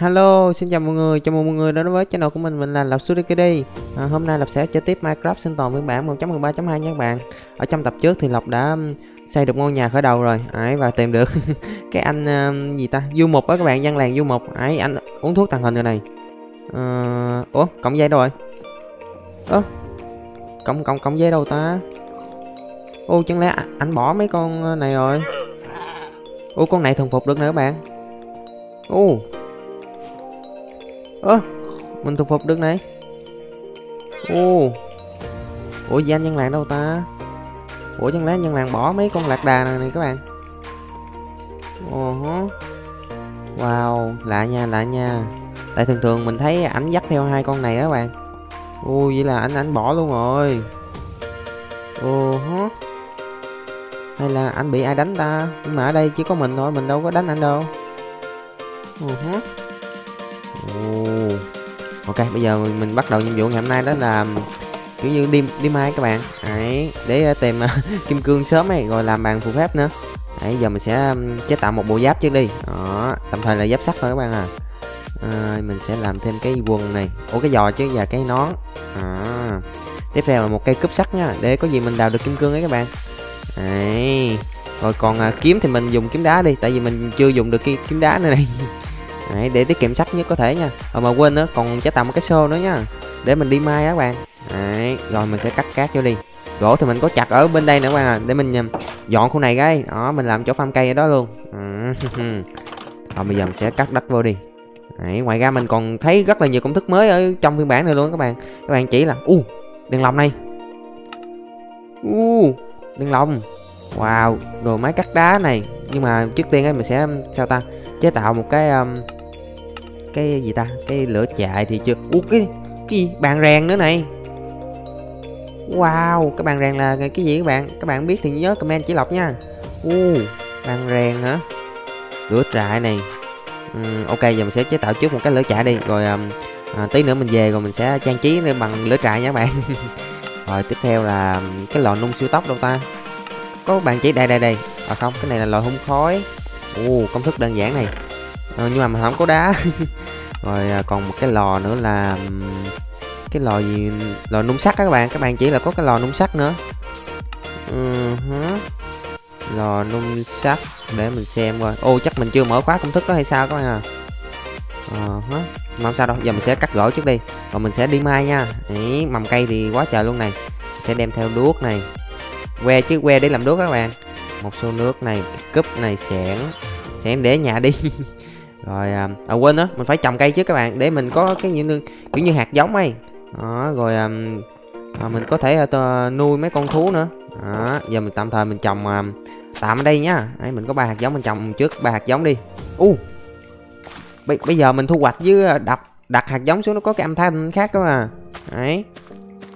Hello, xin chào mọi người, chào mừng mọi người đến với channel của mình, mình là Lập Surikidi à, Hôm nay Lập sẽ chơi tiếp Minecraft sinh tồn phiên bản 1.13.2 nha các bạn. Ở trong tập trước thì lập đã um, xây được ngôi nhà khởi đầu rồi. Ấy và tìm được cái anh uh, gì ta? Du mục đó các bạn dân làng du mục. Ấy anh uống thuốc tàng hình rồi này. Uh, ủa cộng dây đâu rồi? Ơ cộng cộng cộng dây đâu ta? Ô chẳng lẽ à, anh bỏ mấy con ờ, này rồi? Ô con này thuần phục được nè các bạn. Ô ơ mình thu phục được này. Ô ủa gì anh nhân làng đâu ta? Ủa chẳng lẽ nhân làng bỏ mấy con lạc đà này, này các bạn. Ồ uh wow lạ nha lạ nha. Tại thường thường mình thấy ảnh dắt theo hai con này á các bạn. Ô vậy là ảnh ảnh bỏ luôn rồi. Ồ uh hay là anh bị ai đánh ta? Nhưng mà ở đây chỉ có mình thôi mình đâu có đánh anh đâu. Uh -huh ok bây giờ mình bắt đầu nhiệm vụ ngày hôm nay đó là kiểu như đêm đêm mai các bạn. Hãy để ờ, tìm uh, kim cương sớm ấy rồi làm bàn phù phép nữa. Ấy giờ mình sẽ chế tạo một bộ giáp trước đi. Đó tạm thời là giáp sắt thôi các bạn à. À, mình sẽ làm thêm cái quần này. Ủa cái giò chứ và cái nón. À. tiếp theo là một cây cúp sắt nha để có gì mình đào được kim cương ấy các bạn. Đấy. Rồi còn à, kiếm thì mình dùng kiếm đá đi Tại vì mình chưa dùng được cái kiếm đá nữa này. Đấy, để tiết kiệm sách nhất có thể nha. À, mà quên nữa còn chế tạo một cái xô nữa nha. Để mình đi mai á các bạn. Đấy, rồi mình sẽ cắt cát vô đi. Gỗ thì mình có chặt ở bên đây nữa các bạn à. Để mình um, dọn khu này cái. Đó, mình làm chỗ farm cây ở đó luôn. Ừ. Rồi bây giờ mình sẽ cắt đất vô đi. Đấy, ngoài ra mình còn thấy rất là nhiều công thức mới ở trong phiên bản này luôn các bạn. Các bạn chỉ là U, uh, đèn lồng này. U, uh, đèn lồng. Wow rồi máy cắt đá này. Nhưng mà trước tiên ấy mình sẽ um, sao ta? Chế tạo một cái um, cái gì ta? Cái lửa chạy thì chưa. Ú cái cái gì? Bàn rèn nữa này. Wow cái bàn rèn là cái gì các bạn? Các bạn biết thì nhớ comment chỉ lọc nha. U bàn rèn hả? Lửa trại này. Uhm, ok giờ mình sẽ chế tạo trước một cái lửa trại đi. Rồi um, à, tí nữa mình về rồi mình sẽ trang trí bằng lửa trại nha các bạn. Rồi tiếp theo là cái lò nung siêu tốc đâu ta? Có bạn chỉ đây đây đây. À không cái này là lò hung khói. Ồ công thức đơn giản này à, nhưng mà mình không có đá. Rồi à, còn một cái lò nữa là cái lò gì? Lò nung sắt các bạn. Các bạn chỉ là có cái lò nung sắt nữa. Ừ uh -huh. lò nung sắt để mình xem coi. Ô chắc mình chưa mở khóa công thức đó hay sao các bạn à? Ờ uh -huh. mà không sao đâu. Giờ mình sẽ cắt gỗ trước đi. Rồi mình sẽ đi mai nha. Ý, mầm cây thì quá trời luôn này. Sẽ đem theo đuốc này. Que chứ que để làm đuốc các bạn. Một số nước này cúp này sẽ sẽ để nhà đi. rồi à, à quên đó mình phải trồng cây trước các bạn để mình có cái như kiểu như hạt giống ấy. Đó rồi à, à, mình có thể à, nuôi mấy con thú nữa. Đó giờ mình tạm thời mình trồng à, tạm ở đây nhá. Đấy mình có ba hạt giống mình trồng trước ba hạt giống đi. U uh, bây, bây giờ mình thu hoạch với à, đặt đặt hạt giống xuống nó có cái âm thanh khác cơ mà. Đấy.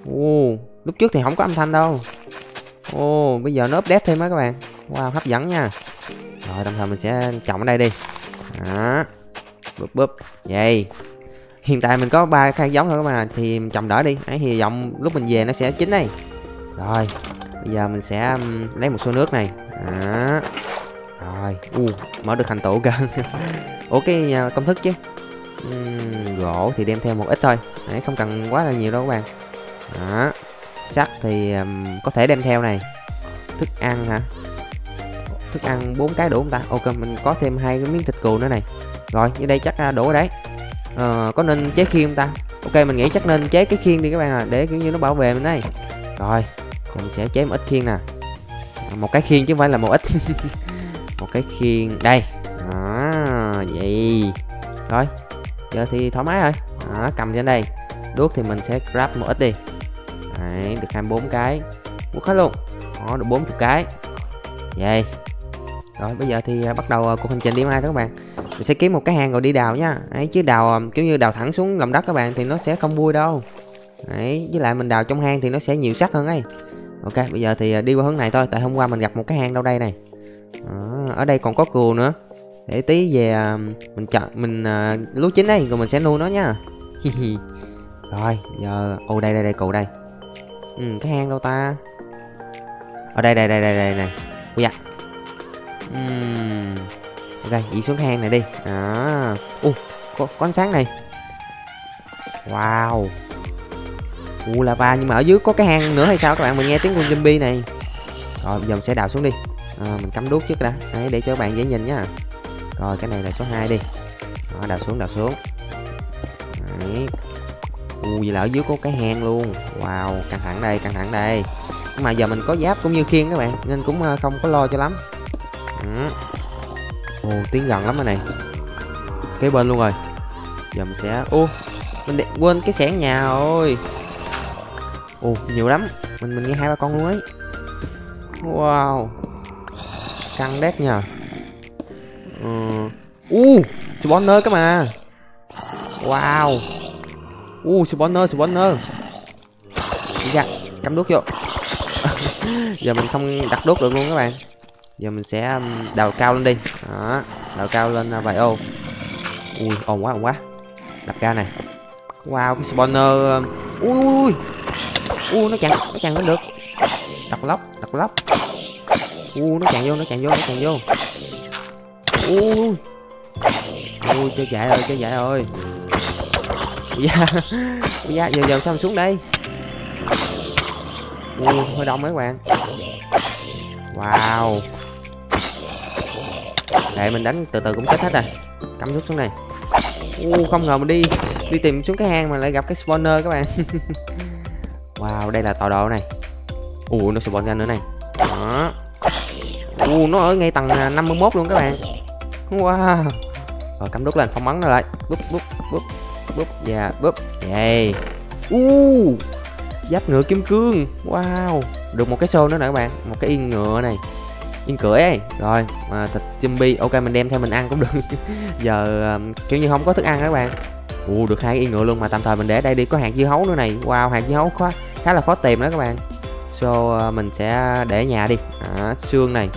U uh, lúc trước thì không có âm thanh đâu. Ô uh, bây giờ nó update thêm á các bạn. Wow, hấp dẫn nha. Rồi, tạm thời mình sẽ trồng ở đây đi. Đó. Búp búp. Vậy. Hiện tại mình có ba khai giống thôi các bạn Thì trồng đỡ đi. Ấy hy vọng lúc mình về nó sẽ chín đây. Rồi. Bây giờ mình sẽ lấy một số nước này. Đó. Rồi. Uh, Mở được thành tựu cơ. Ủa cái à, công thức chứ? Uhm, Gỗ thì đem theo một ít thôi. Đấy, Không cần quá là nhiều đâu các bạn. Đó. Sắt thì um, có thể đem theo này. Thức ăn hả? Thức ăn bốn cái đủ không ta? Ok mình có thêm hai cái miếng thịt cừu nữa này. Rồi như đây chắc à, đủ đấy. Ờ, có nên chế khiên không ta? Ok mình nghĩ chắc nên chế cái khiên đi các bạn à để kiểu như nó bảo vệ mình đây rồi mình sẽ chế một ít khiên nè. Một cái khiên chứ không phải là một ít. Một cái khiên đây. Đó vậy. Rồi giờ thì thoải mái rồi. Đó, cầm trên đây. Đuốc thì mình sẽ grab một ít đi. Đấy, được 24 cái. Quốc hết luôn. Đó, được 40 cái. Vậy. Rồi bây giờ thì à, bắt đầu à, cuộc hành trình đi mai đó các bạn. Mình sẽ kiếm một cái hang rồi đi đào nha. Ấy Chứ đào à, kiểu như đào thẳng xuống lòng đất các bạn Thì nó sẽ không vui đâu. Đấy, với lại mình đào trong hang thì nó sẽ nhiều sắc hơn ấy. Ok bây giờ thì đi qua hướng này thôi Tại hôm qua mình gặp một cái hang đâu đây này. À, Ở đây còn có cừu nữa. Để tí về mình chọn mình lúa chín đây Rồi mình sẽ nuôi nó nha. Rồi giờ ô đây đây đây cừu đây. Ừ, cái hang đâu ta? Ở đây đây đây đây đây này. Ui uhm. ok đi xuống hang này đi. À u có, có ánh sáng này. Wow. U lava nhưng mà ở dưới có cái hang nữa hay sao? Các bạn mình nghe tiếng con zombie này. Rồi bây giờ mình sẽ đào xuống đi. À, mình cắm đuốc trước đã. Đấy, để cho các bạn dễ nhìn nhá. Rồi cái này là số 2 đi. Đó, đào xuống đào xuống. Đấy. u vậy là ở dưới có cái hang luôn. Wow căng thẳng đây căng thẳng đây. Nhưng mà giờ mình có giáp cũng như khiên các bạn nên cũng ờ, không có lo cho lắm ừ. ồ tiếng gần lắm rồi này. Kế bên luôn rồi. Giờ mình sẽ ô mình để... quên cái xẻng nhà rồi. Ồ nhiều lắm. Mình mình nghe hai ba con luôn ấy. Wow. Căng đét nhờ. Ừ. Uh, spawner cơ mà. Wow. Uh, spawner spawner. Dạ cắm đuốc vô. Giờ mình không đặt đốt được luôn các bạn giờ mình sẽ um, đào cao lên đi. Đó, đào cao lên à, vài ô. Ui, ồn quá ồn quá. Đập ra này. Wow, cái spawner um, ui ui ui. Nó chặn nó chặn lên được. Đập lóc đập lóc. Ui, nó chặn vô, nó chặn vô, nó chặn vô. Ui ui chơi chạy rồi chơi chạy rồi ui da ui da, giờ giờ sao mình xuống đây? Ui, hơi đông mấy bạn. Wow để mình đánh từ từ cũng chết hết rồi. Cắm rút xuống này uh, không ngờ mình đi đi tìm xuống cái hang mà lại gặp cái spawner các bạn. Wow đây là tọa độ này. U nó spawn ra nữa này. Đó. U nó ở ngay tầng à, 51 luôn các bạn. Wow. Rồi cắm đúc lên phong bắn nó lại. Búp búp búp búp và búp. Vậy u giáp ngựa kim cương. Wow. Được một cái xô nữa nè các bạn. Một cái yên ngựa này yên cưỡi ấy. Rồi mà thịt zombie ok mình đem theo mình ăn cũng được. Giờ um, kiểu như không có thức ăn các bạn. Ù được hai yên ngựa luôn mà tạm thời mình để đây đi có hạt dưa hấu nữa này. Wow hạt dưa hấu khá khá là khó tìm đó các bạn. So uh, mình sẽ để nhà đi. À, xương này.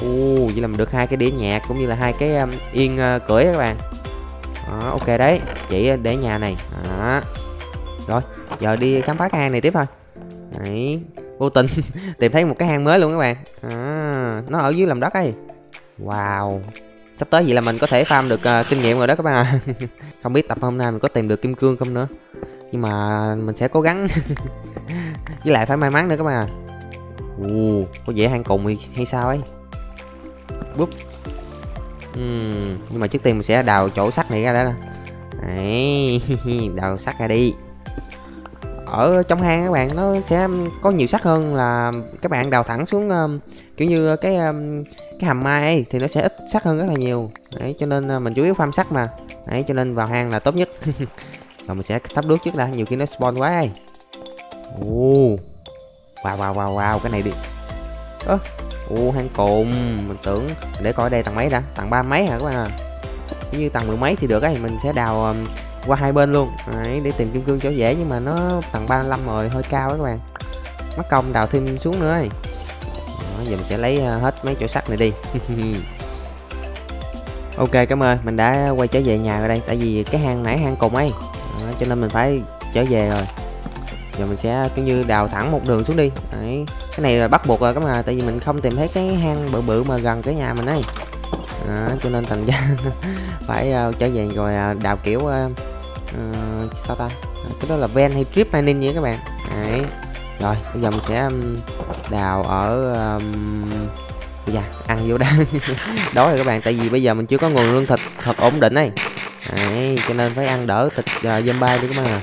U vậy là mình được hai cái đĩa nhạc cũng như là hai cái um, yên uh, cưỡi các bạn. À, ok đấy. Chỉ để nhà này. À. rồi giờ đi khám phá cái hang này tiếp thôi. Đấy. Vô tình tìm thấy một cái hang mới luôn các bạn. À, nó ở dưới lòng đất ấy. Wow. Sắp tới vậy là mình có thể farm được uh, kinh nghiệm rồi đó các bạn à. không biết tập hôm nay mình có tìm được kim cương không nữa. Nhưng mà mình sẽ cố gắng. Với lại phải may mắn nữa các bạn à. Ồ, có vẻ hang cùng hay sao ấy. Búp. Uhm, nhưng mà trước tiên mình sẽ đào chỗ sắt này ra đó nè. Đào sắt ra đi ở trong hang các bạn nó sẽ có nhiều sắt hơn là các bạn đào thẳng xuống um, kiểu như cái um, cái hầm mai ấy, thì nó sẽ ít sắt hơn rất là nhiều. Đấy cho nên ờ, mình chủ yếu farm sắt mà. Đấy cho nên vào hang là tốt nhất. Rồi mình sẽ thắp đuốc trước đã nhiều khi nó spawn quá ấy. Wow wow wow wow cái này đi. Ơ ô hang cồn. Mình tưởng để coi đây tầng mấy đã? Tầng ba mấy hả các bạn à? Như tầng mười mấy thì được ấy mình sẽ đào um, qua hai bên luôn. Đấy, để tìm kim cương cho dễ nhưng mà nó tầng 35 rồi hơi cao đó các bạn. Mất công đào thêm xuống nữa ấy. Đó, giờ mình sẽ lấy ờ, hết mấy chỗ sắt này đi. Ok cảm ơn. Mình đã quay trở về nhà rồi đây tại vì cái hang nãy hang cùng ấy. Đó, cho nên mình phải trở về rồi. Giờ mình sẽ cứ như đào thẳng một đường xuống đi. Đấy. cái này là bắt buộc rồi các bạn tại vì mình không tìm thấy cái hang bự bự mà gần cái nhà mình ấy. Đó, cho nên thành ra phải uh, trở về rồi uh, đào kiểu uh, uh, sao ta? Ờ, cái đó là ven hay trip mining nhé các bạn? Đấy. Rồi bây giờ mình sẽ đào ở um, dạ ăn vô đây, đó rồi các bạn tại vì bây giờ mình chưa có nguồn lương thịt thật ổn định ấy. Đấy, cho nên phải ăn đỡ thịt uh, zombie đi các bạn à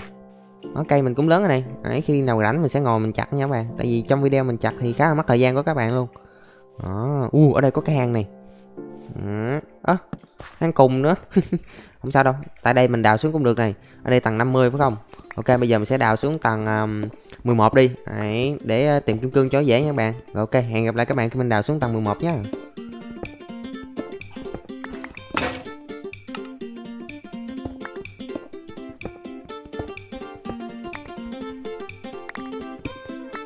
đó, cây mình cũng lớn rồi này. Đấy, khi nào rảnh mình sẽ ngồi mình chặt nha các bạn. Tại vì trong video mình chặt thì khá là mất thời gian của các bạn luôn. Đó. U uh, ở đây có cái hang này. Ơ à, hang cùng nữa. không sao đâu tại đây mình đào xuống cũng được này. Ở đây tầng 50 phải không? Ok bây giờ mình sẽ đào xuống tầng um, 11 đi. Đấy, để uh, tìm kim cương cho dễ nha các bạn. Rồi ok hẹn gặp lại các bạn khi mình đào xuống tầng 11 nhé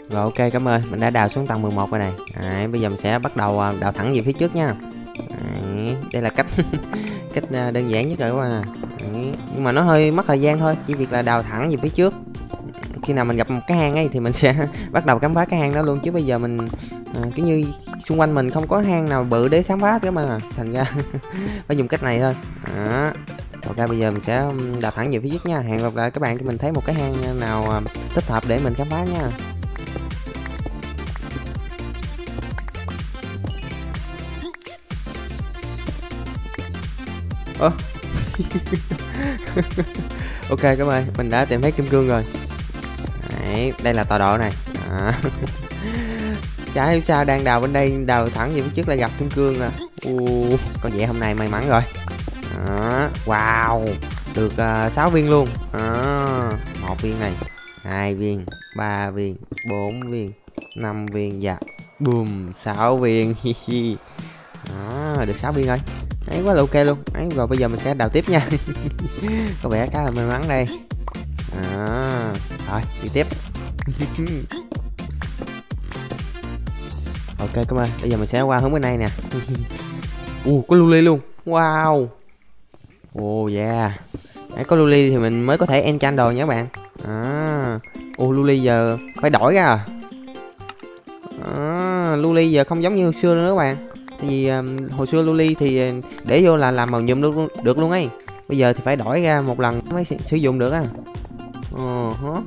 Rồi ok cảm ơn. Mình đã đào xuống tầng 11 rồi này. Đấy, bây giờ mình sẽ bắt đầu ờ, đào thẳng về phía trước nha. Đấy, đây là cách. cách à, đơn giản nhất rồi các bạn à nhưng mà nó hơi mất thời gian thôi chỉ việc là đào thẳng về phía trước. Khi nào mình gặp một cái hang ấy thì mình sẽ bắt đầu khám phá cái hang đó luôn chứ bây giờ mình à, cứ như xung quanh mình không có hang nào bự để khám phá các bạn à thành ra phải dùng cách này thôi. Đó. Ok bây giờ mình sẽ đào thẳng về phía trước nha. Hẹn gặp lại các bạn khi mình thấy một cái hang nào à, thích hợp để mình khám phá nha. Ơ. Ok các bạn mình đã tìm thấy kim cương rồi. Đấy, đây là tọa độ này. À. chả hiểu sao đang đào bên đây đào thẳng về phía trước lại gặp kim cương à. U con vẻ hôm nay may mắn rồi. À, wow được à, uh, 6 viên luôn. À, một viên này hai viên ba viên bốn viên năm viên dạ. và boom sáu viên. Đó được 6 viên rồi ấy quá là ok luôn. Ấy rồi bây giờ mình sẽ đào tiếp nha. Có vẻ khá là may mắn đây. À, rồi đi tiếp. Ok cảm ơn. Bây giờ mình sẽ qua hướng bên này nè. U, uh, có luli luôn. Wow. Oh, yeah. Đấy, có luli thì mình mới có thể enchant đồ nha các bạn. À. Ồ oh, luli giờ phải đổi ra à, à luli giờ không giống như xưa nữa các bạn tại vì um, hồi xưa luli thì để vô là làm màu nhuộm luôn được luôn ấy. Bây giờ thì phải đổi ra một lần mới sử dụng được á. Ờ uh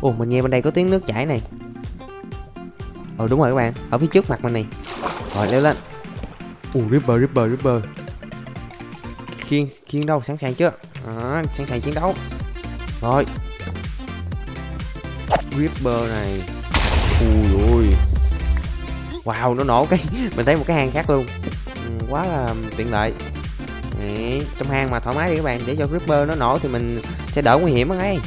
ồ mình nghe bên đây có tiếng nước chảy này. Ồ đúng rồi các bạn ở phía trước mặt mình này. Rồi leo lên. Ồ ripper ripper ripper khiên khiên đâu sẵn sàng chưa? À, sẵn sàng chiến đấu. Rồi. Ripper này. Ui ui wow nó nổ cái mình thấy một cái hang khác luôn. Ừ, quá là tiện lợi. Đấy, trong hang mà thoải mái đi các bạn để cho ripper nó nổ thì mình sẽ đỡ nguy hiểm ấy.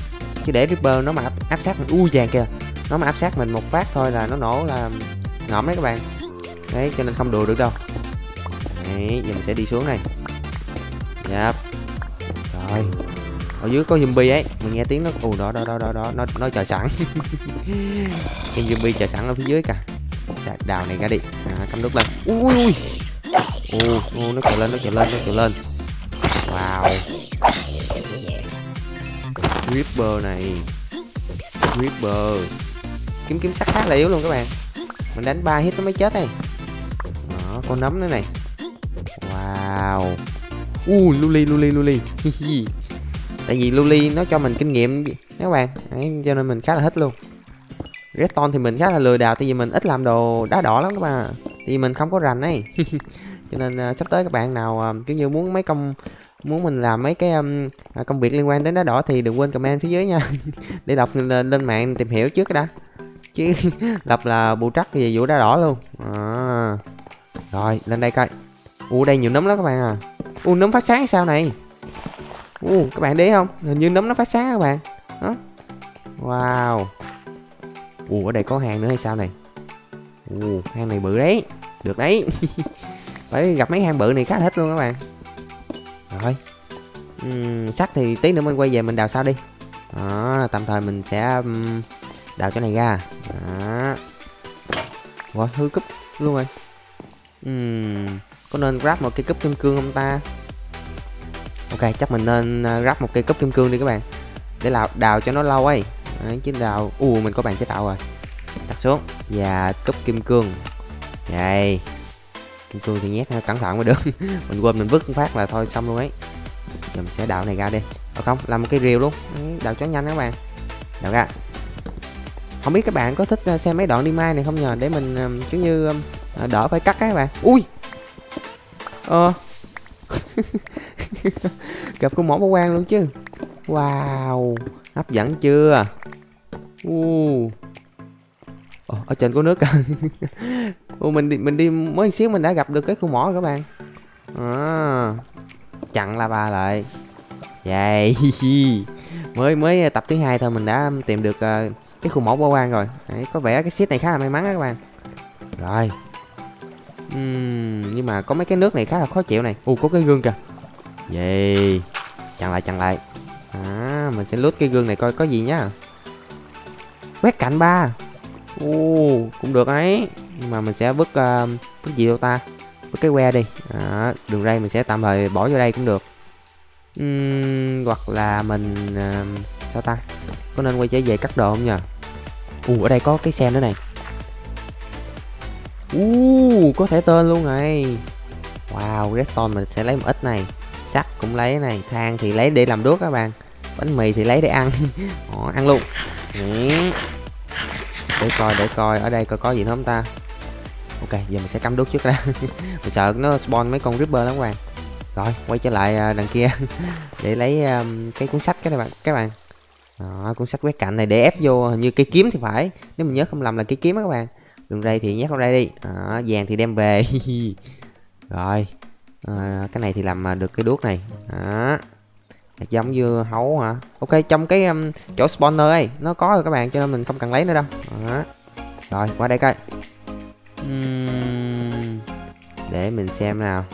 Chứ để ripper nó mà áp, áp sát mình u vàng kìa nó mà áp sát mình một phát thôi là nó nổ là ngõm đấy các bạn. Đấy cho nên không đùa được đâu. Đấy giờ mình sẽ đi xuống này. Yep. rồi. Ở dưới có zombie ấy mình nghe tiếng nó ù đó đó đó đó đó nó nó chờ sẵn. Em zombie chờ sẵn ở phía dưới cả sẽ đào này ra đi. À, cắm nước lên. Ui ui ui. Nó chạy lên nó chạy lên nó chạy lên. Wow. Creeper này. Creeper. Kiếm kiếm sắt khá là yếu luôn các bạn. Mình đánh ba hit nó mới chết đây. Đó, con nấm nữa này. Wow. Uh, Luli, Luli, Luli. Tại vì Luli nó cho mình kinh nghiệm các bạn. Đấy, Cho nên mình khá là thích luôn. Redstone thì mình khá là lừa đảo Tại vì mình ít làm đồ đá đỏ lắm các bạn thì vì mình không có rành ấy. Cho nên uh, sắp tới các bạn nào uh, kiểu như muốn mấy công muốn mình làm mấy cái um, công việc liên quan đến đá đỏ thì đừng quên comment phía dưới nha. Để đọc lên, lên mạng tìm hiểu trước cái đã. Chứ lập là bù trắc gì vụ đá đỏ luôn. À. rồi lên đây coi. U đây nhiều nấm lắm các bạn à. U nấm phát sáng sao này? U các bạn để không? Hình như nấm nó phát sáng các bạn. Đó wow u ở đây có hàng nữa hay sao này? U hang này bự đấy. Được đấy. Phải gặp mấy hang bự này khá thích luôn các bạn. Rồi. Uhm, sắt thì tí nữa mình quay về mình đào sao đi. Đó tạm thời mình sẽ um, đào chỗ này ra. Đó. Rồi hư cúp luôn rồi. Uhm, có nên grab một cây cúp kim cương không ta? Ok chắc mình nên à, grab một cây cúp kim cương đi các bạn. Để đào đào cho nó lâu ấy. Đấy, chứ đào u mình có bàn chế tạo rồi. Đặt xuống. Và cúp kim cương. Đây. Kim cương thì nhét cẩn thận mới được. Mình quên mình vứt phát là thôi xong luôn ấy. Giờ mình sẽ đào này ra đi. Ở không? Làm một cái rìu luôn. Đào chó nhanh các bạn. Đào ra. Không biết các bạn có thích ờ, xem mấy đoạn đi mai này không nhờ? Để mình kiểu như ờ, đỡ phải cắt các bạn. Ui! Ờ. Gặp con mỏ bó quan luôn chứ. Wow hấp dẫn chưa? Uh. Ồ, ở trên có nước à? Ồ, mình đi mình đi mới xíu mình đã gặp được cái khu mỏ rồi các bạn. À, chặn là ba lại. Vậy. Mới mới tập thứ hai thôi mình đã tìm được uh, cái khu mỏ bỏ quan rồi. Đấy, có vẻ cái ship này khá là may mắn đó các bạn. Rồi. Uhm, nhưng mà có mấy cái nước này khá là khó chịu này. U có cái gương kìa. Vậy. Chặn lại chặn lại. À, mình sẽ lướt cái gương này coi có gì nhá. Quét cạnh ba. U cũng được ấy. Nhưng mà mình sẽ vứt à, uh, cái gì đâu ta? Vứt cái que đi. À, đường ray mình sẽ tạm thời bỏ vô đây cũng được. Uhm, hoặc là mình uh, sao ta? Có nên quay trở về cắt đồ không nhờ? U ở đây có cái xe nữa này. U có thể tên luôn này. Wow redstone mình sẽ lấy một ít này. Sắt cũng lấy này. Than thì lấy để làm đuốc các bạn bánh mì thì lấy để ăn. Đó, ăn luôn. Để coi để coi. Ở đây coi có gì nữa không ta. Ok giờ mình sẽ cắm đuốc trước ra mình sợ nó spawn mấy con ripper lắm các bạn. Rồi quay trở lại à, đằng kia. Để lấy um, cái cuốn sách các bạn các bạn. Đó, cuốn sách quét cạnh này để ép vô như cây kiếm thì phải. Nếu mình nhớ không lầm là cây kiếm á các bạn. Đường ray thì nhét vào đây đi. Đó, vàng thì đem về. Rồi. À, cái này thì làm à, được cái đuốc này. Đó hạt giống dưa hấu hả? Ok trong cái um, chỗ spawner ấy nó có rồi các bạn cho nên mình không cần lấy nữa đâu. Đó. rồi qua đây coi. Uhm, để mình xem nào.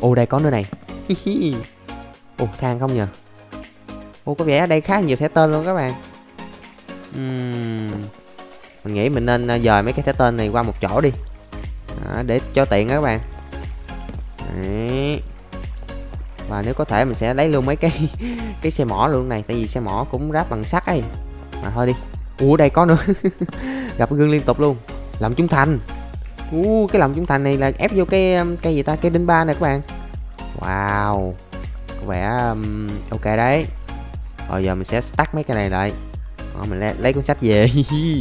Ô đây có nữa này. Ô than không nhờ ô có vẻ ở đây khá nhiều thẻ tên luôn các bạn. Uhm, mình nghĩ mình nên à, dời mấy cái thẻ tên này qua một chỗ đi. Đó, để cho tiện đó các bạn. Đấy và nếu có thể mình sẽ lấy luôn mấy cái cái xe mỏ luôn này tại vì xe mỏ cũng ráp bằng sắt ấy. Mà thôi đi. Ủa đây có nữa. Gặp gương liên tục luôn. Làm chúng thành. Uh, cái làm chúng thành này là ép vô cái um, cây gì ta? Cây đinh ba này các bạn. Wow. Có vẻ um, ok đấy. Rồi giờ mình sẽ tắt mấy cái này lại. Rồi mình lấy, lấy cuốn sách về.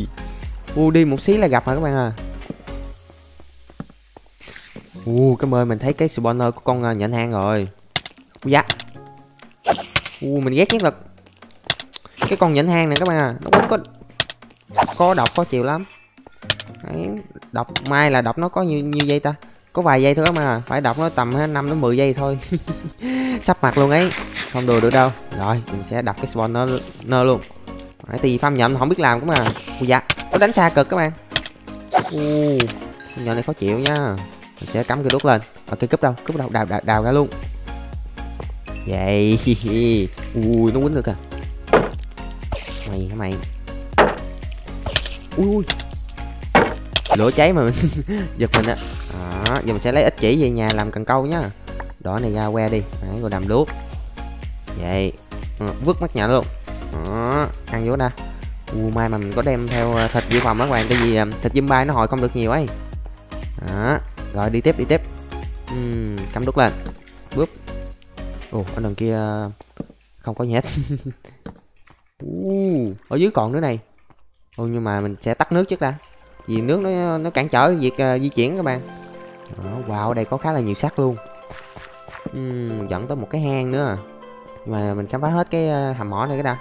U đi một xí là gặp rồi các bạn à? U cái ơn mình thấy cái spawner của con uh, nhện hang rồi dạ. U mình ghét nhất là cái con nhện hang này các bạn à. Nó có có độc có chịu lắm. Đấy, đọc mai là đọc nó có nhiêu nhiêu giây ta? Có vài giây thôi mà phải đọc nó tầm 5 đến 10 giây thôi. Sắp mặt luôn ấy. Không đùa được đâu. Rồi mình sẽ đập cái spawn nó nơ luôn. Đấy, thì farm nhậm không biết làm cũng mà. Ui dạ nó đánh xa cực các bạn. U nhỏ này khó chịu nha. Mình sẽ cắm cái đốt lên. Và cái cúp đâu cúp đâu đào, đào, đào ra luôn vậy. Ui nó quýnh được à. Mày hả mày? Ui ui. Lửa cháy mà mình giật mình á. Đó giờ mình sẽ lấy ít chỉ về nhà làm cần câu nhá. Đỏ này ra que đi. Đấy rồi đầm đuốc vậy. Ừ, vứt mắt nhận luôn. Đó ăn vô nè u mai mà mình có đem theo ờ, thịt dự phòng đó các bạn tại vì ờ, thịt dâm bay nó hồi không được nhiều ấy. Đó rồi đi tiếp đi tiếp. Uhm, cắm đúc lên. Bước ồ ở đằng kia không có gì hết. Uh, ở dưới còn nữa này. Ồ, nhưng mà mình sẽ tắt nước trước đã. Vì nước nó nó cản trở việc uh, di chuyển các bạn. Đó, wow đây có khá là nhiều sắt luôn. Uhm, dẫn tới một cái hang nữa. Nhưng mà mình khám phá hết cái uh, hầm mỏ này cái đã.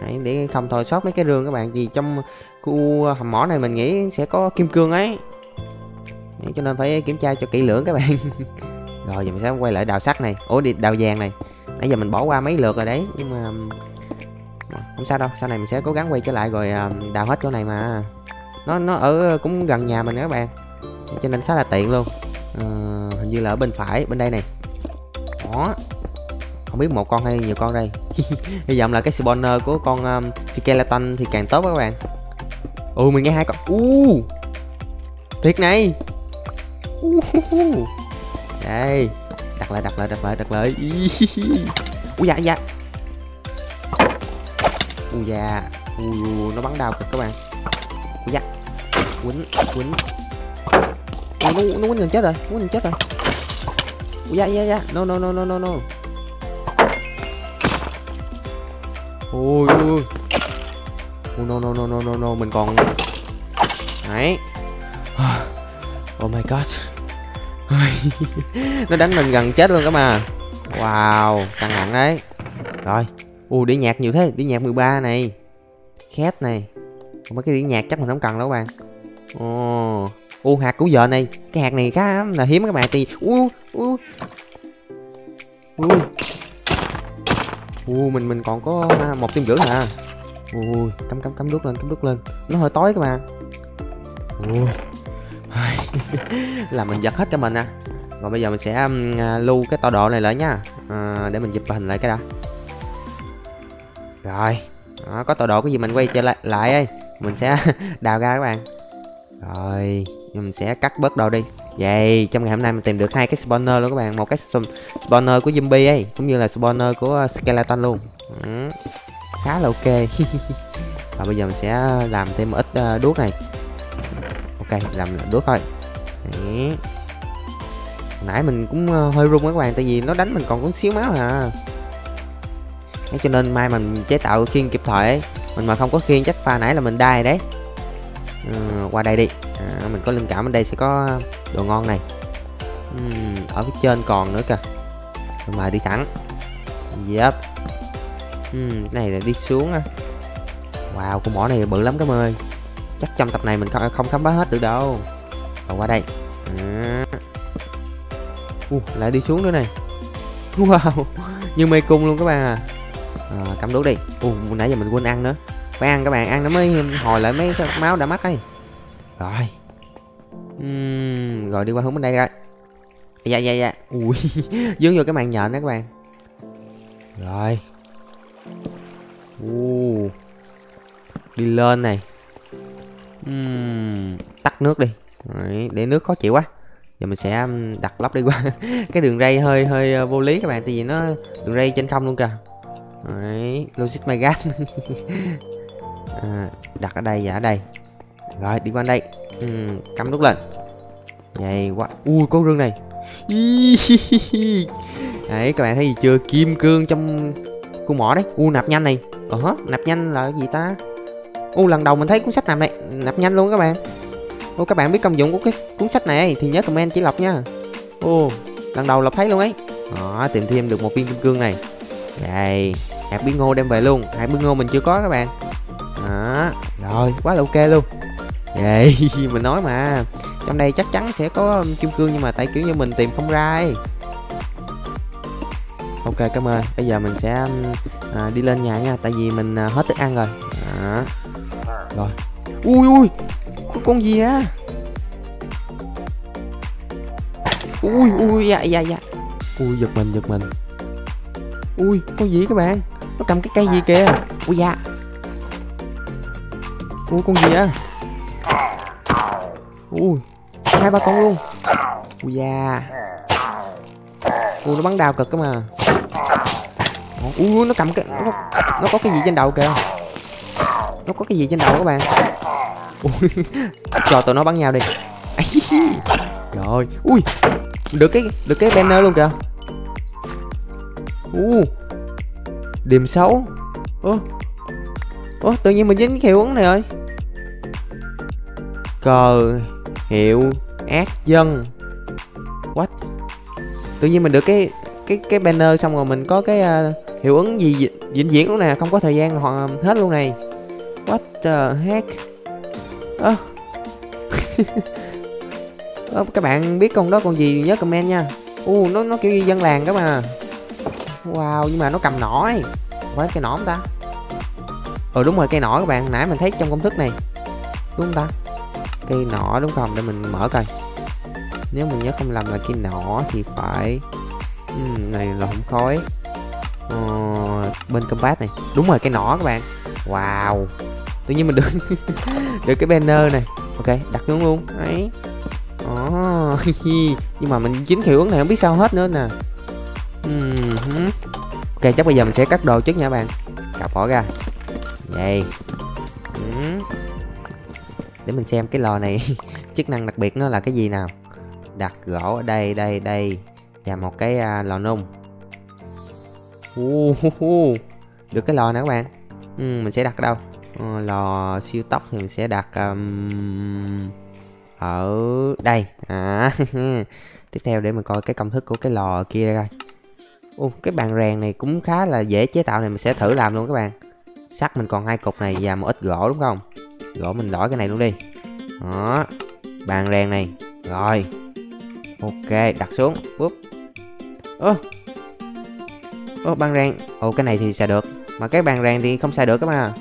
Đấy, để không thôi sót mấy cái rương các bạn. Vì trong khu hầm mỏ này mình nghĩ sẽ có kim cương ấy. Đấy, cho nên phải kiểm tra cho kỹ lưỡng các bạn rồi giờ mình sẽ quay lại đào sắt này. Ủa đi đào vàng này. Nãy giờ mình bỏ qua mấy lượt rồi đấy nhưng mà không sao đâu. Sau này mình sẽ cố gắng quay trở lại rồi đào hết chỗ này mà. Nó nó ở ờ, cũng gần nhà mình các bạn. Cho nên khá là tiện luôn. À, hình như là ở bên phải bên đây này. Đó. Không biết một con hay nhiều con đây. Hy vọng là cái spawner của con um, skeleton thì càng tốt các bạn. Ừ mình nghe hai con. U! Uh, thiệt này! Uh, đây đặt lại đặt lại đặt lại đặt lại. Ui dạ dạ ui dạ ui nó bắn đau cực các bạn. Ui dạ quýnh quýnh. Ui, nó nó quýnh gần chết rồi quýnh gần chết rồi. Ui dạ dạ dạ no no no no no no. Ui ui. Ui, no no no no no no, mình còn đấy. Oh my god. nó đánh mình gần chết luôn các mà wow căng thẳng đấy. Rồi. U đi nhạc nhiều thế. Đi nhạc 13 này. Khét này. Mấy cái đĩa nhạc chắc mình không cần đâu các bạn ồ. U hạt củ giờ này. Cái hạt này khá là hiếm các bạn thì u u u u mình mình còn có một tim rưỡi hả, ui cắm cắm cắm đút lên cắm đút lên. Nó hơi tối các bạn ui. là mình giật hết cho mình à. Còn bây giờ mình sẽ um, à, lưu cái tọa độ này lại nha. À, để mình chụp hình lại cái đó rồi. Đó, có tọa độ cái gì mình quay trở lại lại ấy. Mình sẽ đào ra các bạn. Rồi mình sẽ cắt bớt đồ đi. Vậy trong ngày hôm nay mình tìm được hai cái spawner luôn các bạn. Một cái spawner của zombie ấy cũng như là spawner của à, skeleton luôn. Ừ. khá là ok. Và bây giờ mình sẽ à, làm thêm một ít đuốc này ok làm đuốc thôi. Đấy. nãy mình cũng ờ, hơi run các bạn tại vì nó đánh mình còn có xíu máu à. Thế cho nên mai mình chế tạo khiên kịp thời ấy. Mình mà không có khiên chắc pha nãy là mình đai đấy. Ừ, qua đây đi. À, mình có linh cảm ở đây sẽ có đồ ngon này. Ừ, ở phía trên còn nữa kìa. Rồi mà đi thẳng. Yep ừ, cái này là đi xuống á. Wow con mỏ này bự lắm các ơi chắc trong tập này mình không, không khám phá hết được đâu. Rồi qua đây. À. uh, lại đi xuống nữa này. Wow như mê cung luôn các bạn à, à cầm đuốc đi. Uh, nãy giờ mình quên ăn nữa. Phải ăn các bạn ăn nó mới hồi lại mấy máu đã mất ấy. Rồi. Uhm, rồi đi qua hướng bên đây coi. Dạ dạ dạ. Ui dướng vô cái màn nhện đó các bạn. Rồi. Uh, đi lên này uhm, tắt nước đi. Đấy, để nước khó chịu quá. Giờ mình sẽ đặt lắp đi qua. Cái đường ray hơi hơi ờ, vô lý các bạn tại vì nó đường ray trên không luôn kìa. Đấy, logic my gap à, đặt ở đây và ở đây. Rồi đi qua đây. Ừ, cắm nút lên. Vậy quá. Ui có rương này. Đấy các bạn thấy gì chưa? Kim cương trong khu mỏ đấy. U nạp nhanh này. Ờ hả nạp nhanh là cái gì ta? U lần đầu mình thấy cuốn sách nạp này nạp nhanh luôn các bạn. Ô các bạn biết công dụng của cái cuốn sách này thì nhớ comment chỉ lọc nha. Ô lần đầu lọc thấy luôn ấy. Đó tìm thêm được một viên kim cương này. Đây hạt bí ngô đem về luôn. Hạt bí ngô mình chưa có các bạn. Đó rồi quá là ok luôn. Vậy mình nói mà. Trong đây chắc chắn sẽ có um, kim cương nhưng mà tại kiểu như mình tìm không ra ấy. ok cảm ơn. Bây giờ mình sẽ um, à, đi lên nhà nha tại vì mình à, hết thức ăn rồi. Đó rồi. Ui ui. Có con gì á? Ui ui dạ dạ dạ. Ui giật mình giật mình. Ui con gì các bạn? Nó cầm cái cây gì kìa? Ui dạ. Ui con gì á? Ui hai ba con luôn. Ui da ui nó bắn đào cực cơ mà. Ui nó cầm cái nó, nó có cái gì trên đầu kìa nó có cái gì trên đầu các bạn? Ui. Cho tụi nó bắn nhau đi. Rồi. Ui. Được cái được cái banner luôn kìa. U. Điểm xấu ơ. Ủa tự nhiên mình dính cái hiệu ứng này rồi. Cờ hiệu ác dân. What? Tự nhiên mình được cái cái cái banner xong rồi mình có cái uh, hiệu ứng gì vĩnh viễn luôn nè. Không có thời gian họ hết luôn này the heck? Ơ. À. các bạn biết con đó con gì nhớ comment nha. U uh, nó nó kiểu như dân làng đó mà. Wow nhưng mà nó cầm nỏ ấy phải cái nỏ không ta. Ờ đúng rồi cây nỏ các bạn. Nãy mình thấy trong công thức này. Đúng không ta? Cây nỏ đúng không? Để mình mở coi. Nếu mình nhớ không lầm là cây nỏ thì phải uhm, này là hổng khói. Ờ, bên combat này. Đúng rồi cây nỏ các bạn. Wow tự nhiên mình được được cái banner này. Ok đặt xuống luôn. Ấy, oh, nhưng mà mình chính hiệu ứng này không biết sao hết nữa nè. Ok chắc bây giờ mình sẽ cắt đồ trước nha bạn. Cặp bỏ ra. Vậy. Để mình xem cái lò này chức năng đặc biệt nó là cái gì nào. Đặt gỗ ở đây đây đây. Và một cái uh, lò nung. Uh, uh, uh. được cái lò nè các bạn? Ừ, mình sẽ đặt ở đâu? Uh, lò siêu tốc thì mình sẽ đặt um, ở đây. À tiếp theo để mình coi cái công thức của cái lò kia coi. Ồ, cái bàn rèn này cũng khá là dễ chế tạo này mình sẽ thử làm luôn các bạn. Sắt mình còn hai cục này và một ít gỗ đúng không? Gỗ mình đổi cái này luôn đi. Đó bàn rèn này. Rồi. Ok đặt xuống. Búp ơ. Ơ bàn rèn. Ồ cái này thì xài được. Mà cái bàn rèn thì không xài được các bạn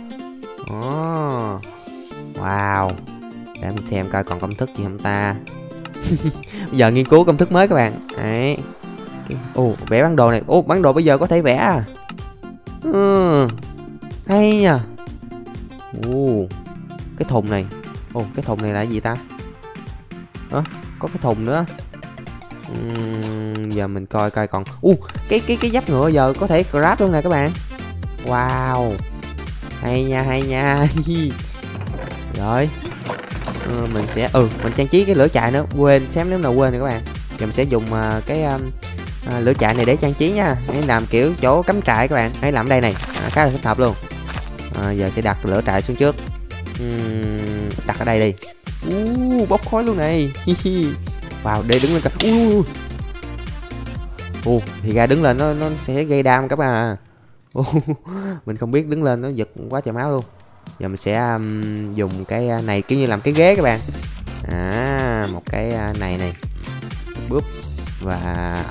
oh wow. Để mình xem coi còn công thức gì không ta. Bây giờ nghiên cứu công thức mới các bạn. Đấy. Ồ vẽ bản đồ này. Ồ bản đồ bây giờ có thể vẽ à? Ừ. Hay nha ồ cái thùng này. Ồ cái thùng này là gì ta? À, có cái thùng nữa. Uhm, giờ mình coi coi còn. U cái cái cái giáp ngựa giờ có thể grab luôn nè các bạn. Wow hay nha hay nha. Rồi. Ừ, mình sẽ ừ mình trang trí cái lửa chạy nữa. Quên xém nếu nào quên thì các bạn. Thì mình sẽ dùng uh, cái um, uh, lửa chạy này để trang trí nha. Hãy làm kiểu chỗ cắm trại các bạn. Hãy làm ở đây này. À, khá là thích hợp luôn. À, giờ sẽ đặt lửa trại xuống trước. Uhm, đặt ở đây đi. Uh, bốc khói luôn này. Vào đây đứng lên cả uh, uh, thì ra đứng lên nó nó sẽ gây đam các bạn à. mình không biết đứng lên nó giật quá trời máu luôn. Giờ mình sẽ um, dùng cái uh, này kiểu như làm cái ghế các bạn. À một cái uh, này này. Búp. Và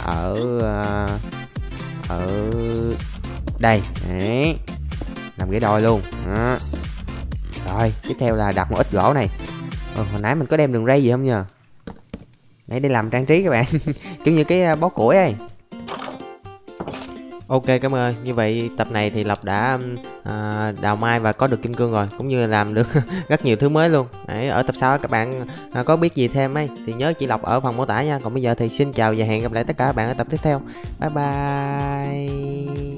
ở uh, ở đây. Đấy. Làm ghế đôi luôn. Đó. rồi tiếp theo là đặt một ít gỗ này. Ừ, hồi nãy mình có đem đường ray gì không nhờ? Nãy đi làm trang trí các bạn. Kiểu như cái bó củi ấy. Ok cảm ơn. Như vậy tập này thì Lộc đã à, đào mai và có được kim cương rồi Cũng như làm được rất nhiều thứ mới luôn. Đấy, Ở tập sau các bạn à, có biết gì thêm ấy Thì nhớ chỉ Lộc ở phần mô tả nha. Còn bây giờ thì xin chào và hẹn gặp lại tất cả các bạn ở tập tiếp theo. Bye bye.